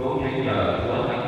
Vamos tentar.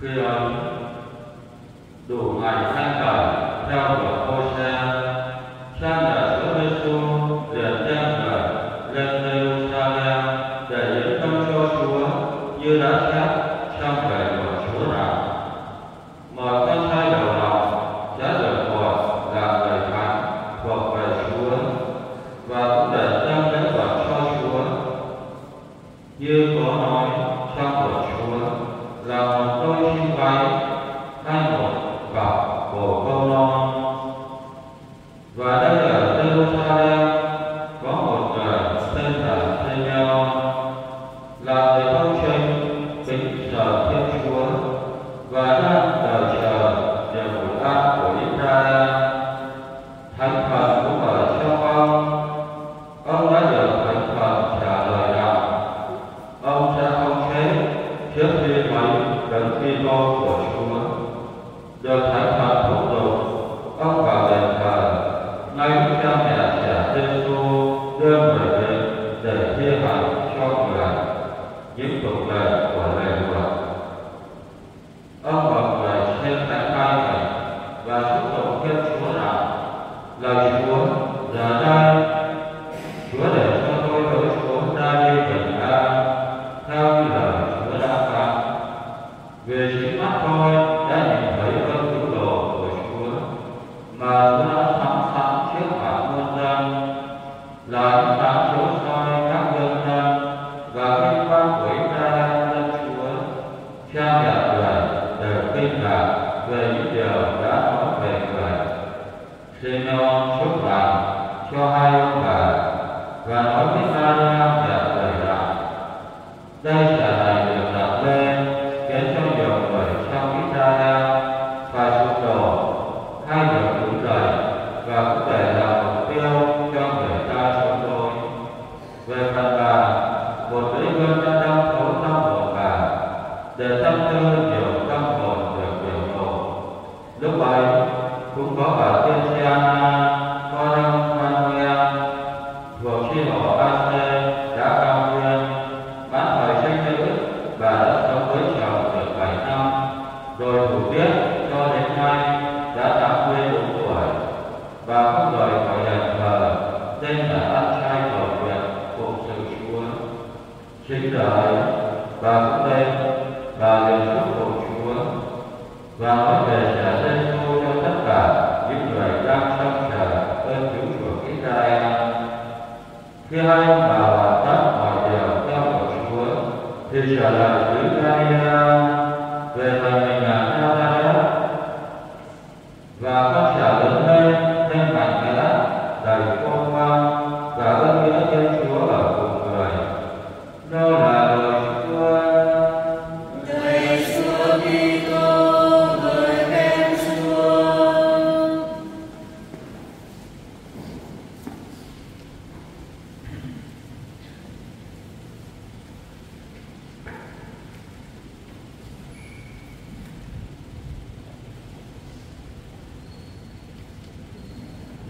cứ ờ, đổ ngày sang trời theo đuổi tá, pronto.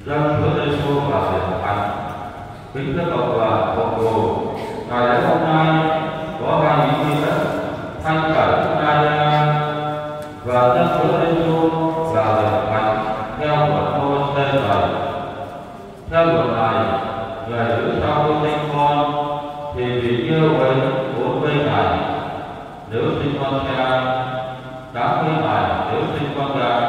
Dân Chúa Giêsu và Sự Thánh Thánh. Kính thưa Cộng và Cộng đồ, ngày lễ hôm nay có hai ý nghĩa thanh cẩn Mariana và Dân Chúa Giêsu và Sự Thánh theo một ngôn tên này. Theo luật này, người giữ sau khi sinh con thì bị yêu với 40 ngày nếu sinh con trai, 80 ngày nếu sinh con gái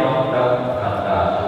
não, da, da,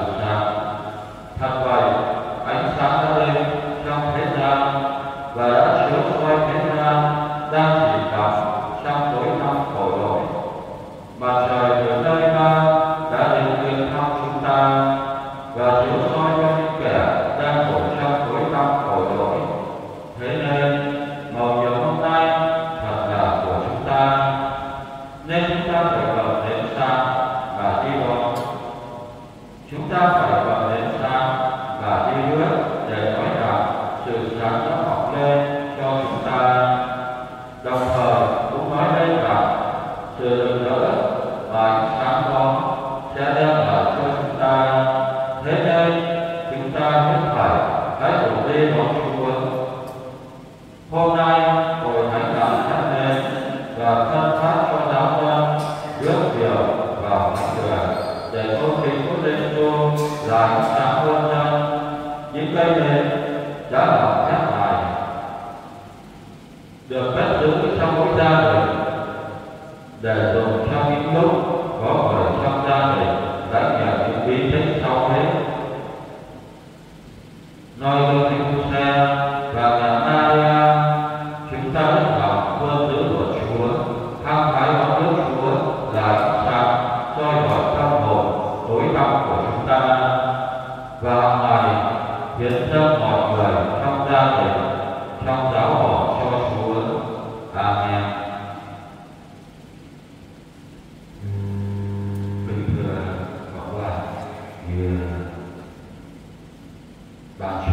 Bye.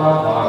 과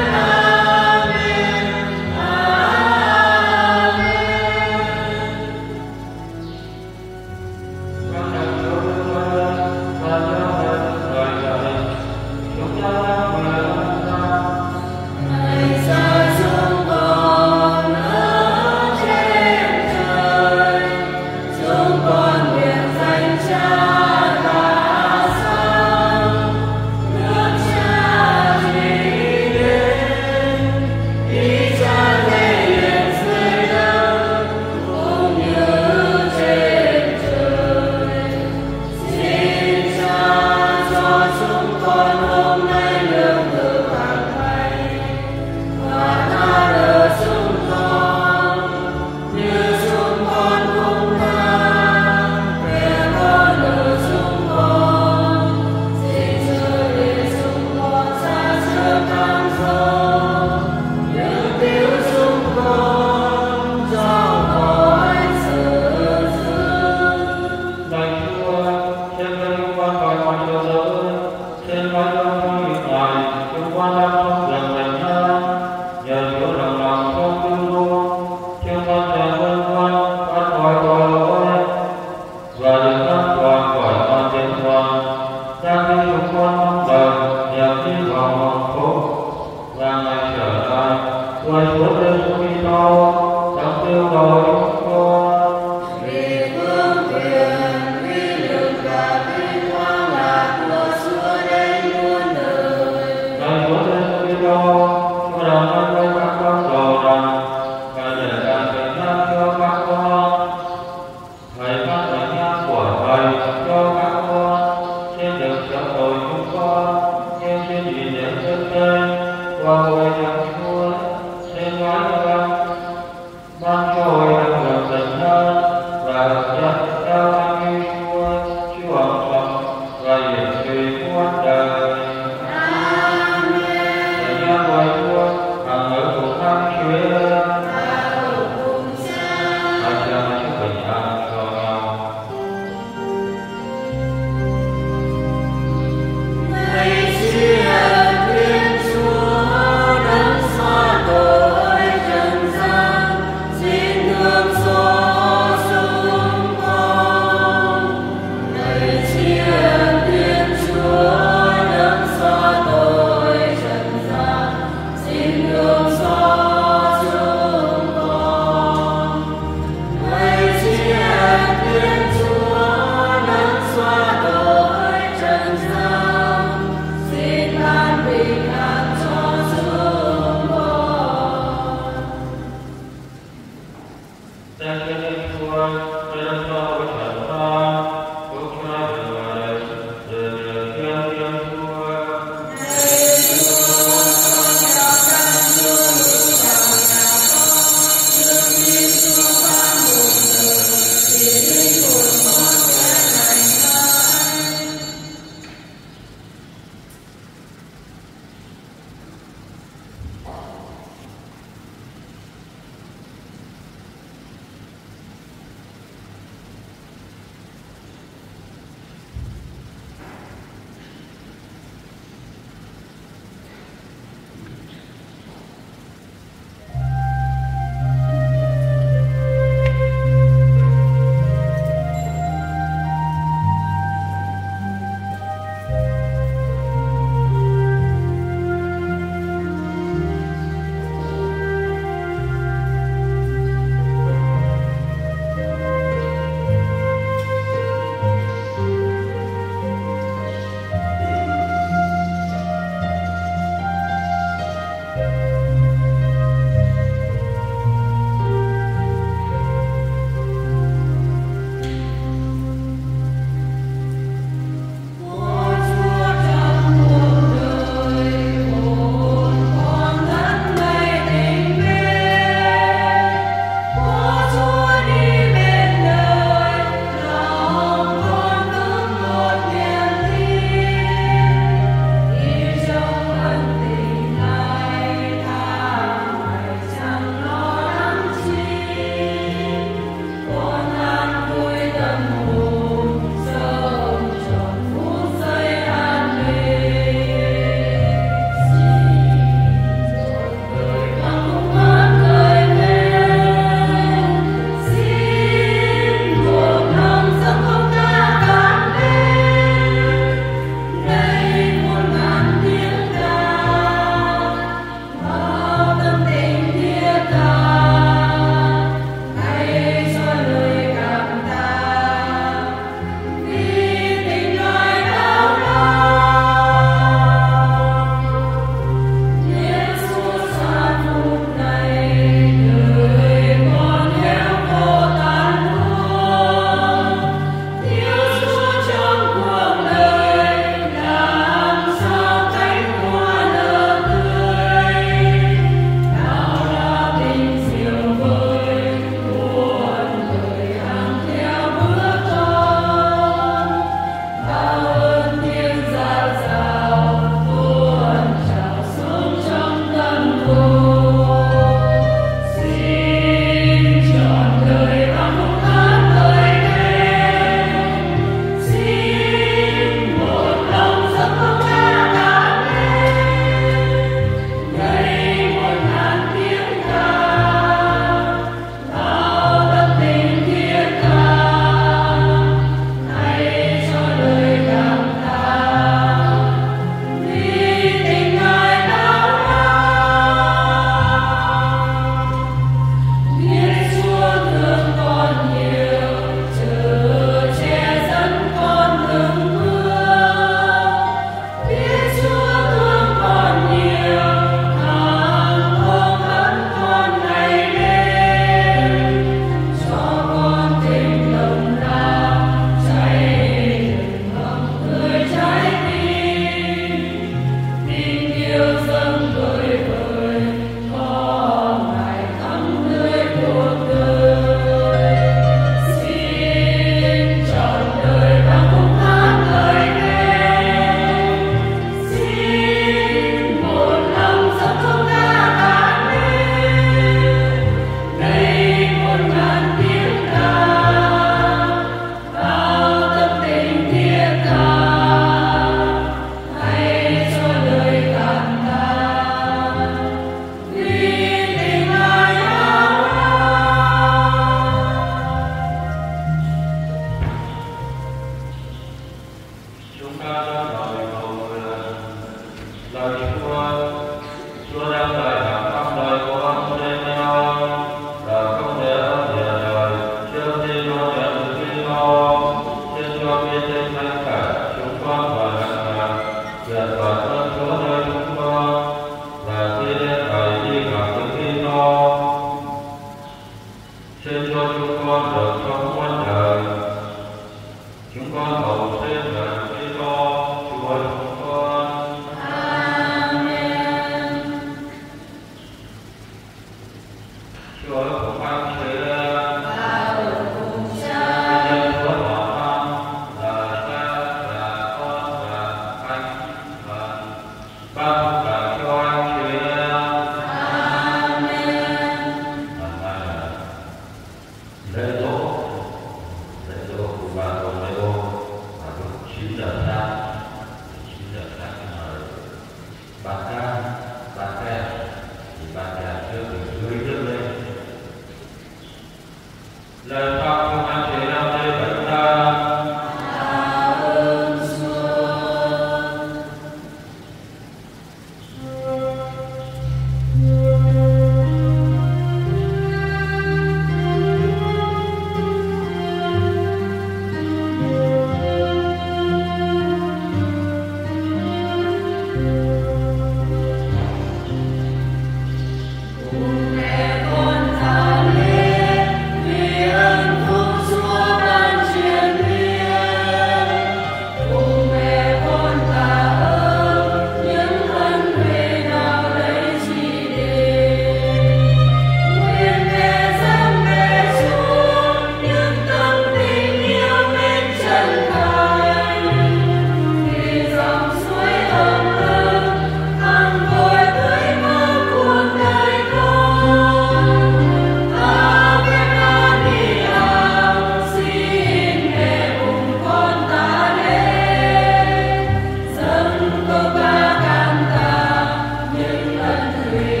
Amen.